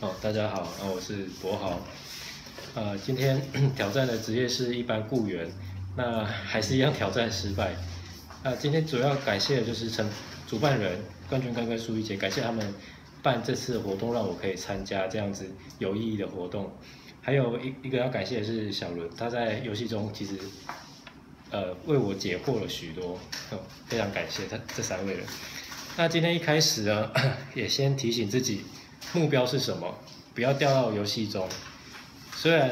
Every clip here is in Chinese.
哦，大家好，啊，我是博豪，呃，今天挑战的职业是一般雇员，那还是一样挑战失败。呃，今天主要感谢的就是陈主办人冠军刚跟苏玉姐，感谢他们办这次的活动，让我可以参加这样子有意义的活动。还有一一个要感谢的是小伦，他在游戏中其实呃为我解惑了许多，非常感谢他这三位人。那今天一开始呢，也先提醒自己。目标是什么？不要掉到游戏中。虽然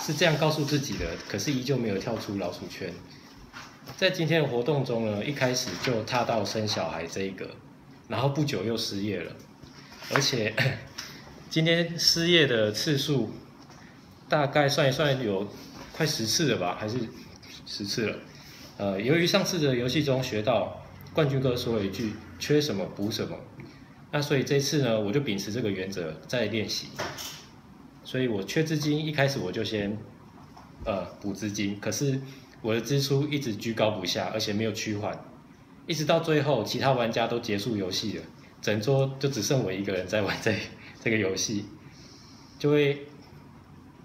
是这样告诉自己的，可是依旧没有跳出老鼠圈。在今天的活动中呢，一开始就踏到生小孩这一个，然后不久又失业了，而且 今天失业的次数大概算一算有快十次了吧，还是十次了。呃，由于上次的游戏中学到冠军哥说了一句“缺什么补什么”。那所以这次呢，我就秉持这个原则在练习。所以我缺资金，一开始我就先呃补资金，可是我的支出一直居高不下，而且没有趋缓，一直到最后其他玩家都结束游戏了，整桌就只剩我一个人在玩这这个游戏，就会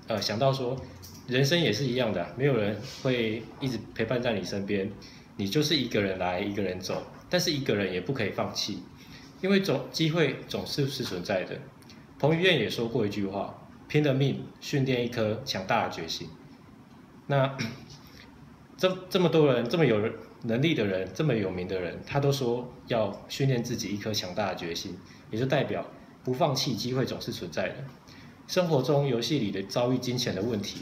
呃想到说，人生也是一样的，没有人会一直陪伴在你身边，你就是一个人来一个人走，但是一个人也不可以放弃。因为总机会总是是存在的，彭于晏也说过一句话：拼了命训练一颗强大的决心。那这 这么多人，这么有能力的人，这么有名的人，他都说要训练自己一颗强大的决心，也就代表不放弃，机会总是存在的。生活中游戏里的遭遇金钱的问题，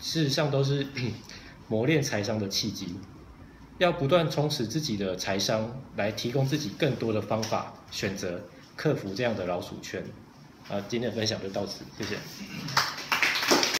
事实上都是 磨练财商的契机。要不断充实自己的财商，来提供自己更多的方法选择，克服这样的老鼠圈。啊，今天的分享就到此，谢谢。